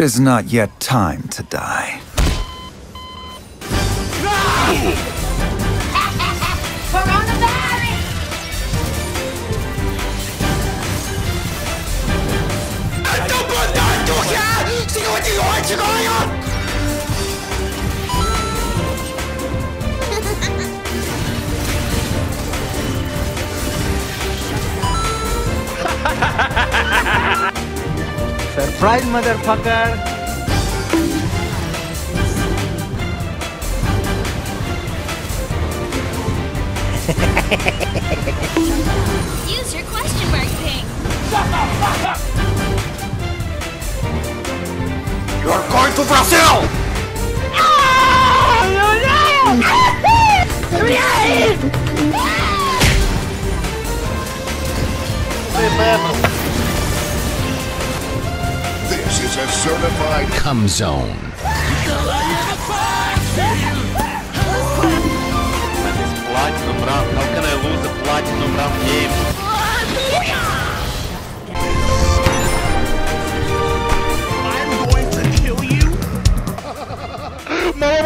It is not yet time to die. Surprise, motherfucker! Use your question mark ping. You're going to Brazil! Ah! This is a certified cum zone. Platinum round. How can I lose a platinum round game? I'm going to kill you! Mày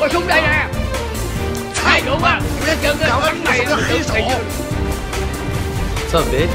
có xuống đây nè. Hai đủ á? Nó này nó bắn mày nó khí sổ Son bitch?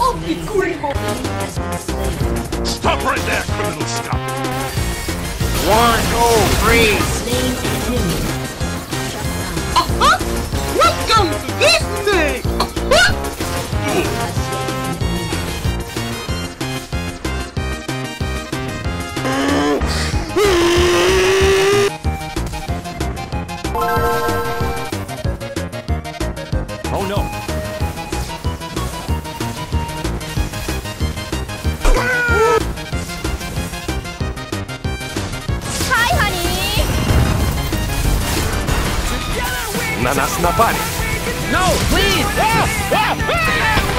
Chưa? What's up, bitch? Stop right there, criminal scum! One, two, three! Uh-huh. Welcome to Disney! Oh uh-huh. На нас напали! No, please! Ulu?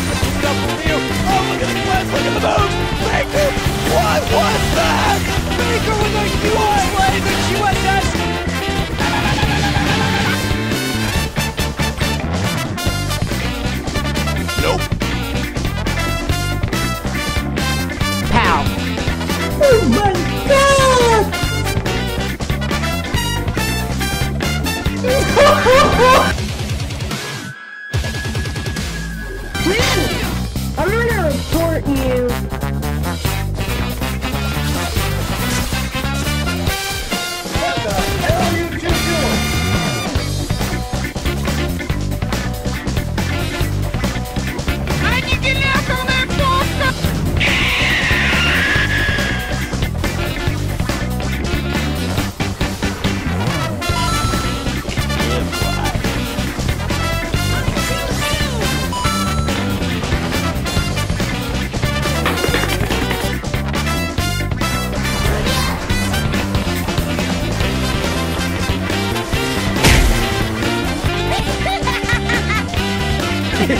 Up from you. Oh, look at the cliff, look at the moon. Baker, what was that? Baker with a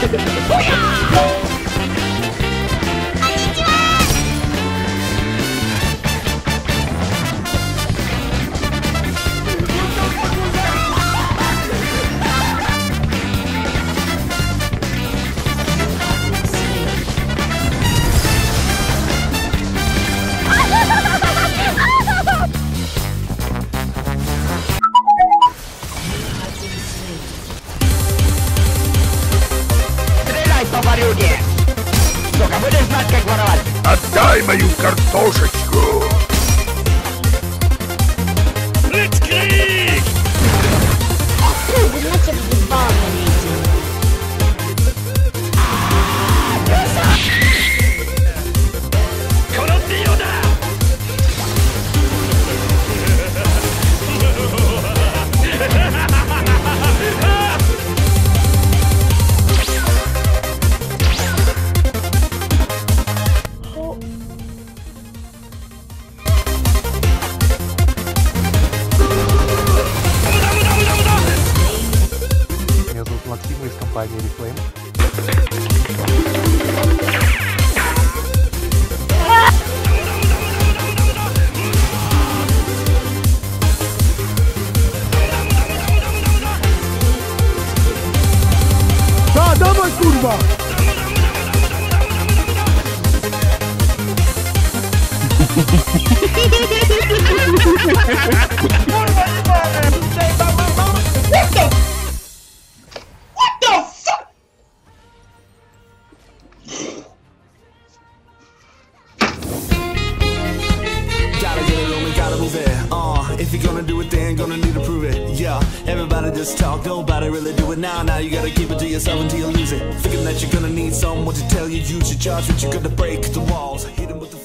Booyah! Поварюги! Сука, будешь знать, как воровать! Отдай мою картошечку! If you're gonna do it, then gonna need to prove it. Yeah, everybody just talk, nobody really do it now. Now you gotta keep it to yourself until you lose it. Thinking that you're gonna need someone to tell you you should charge, but you're gonna break the walls. Hit 'em with the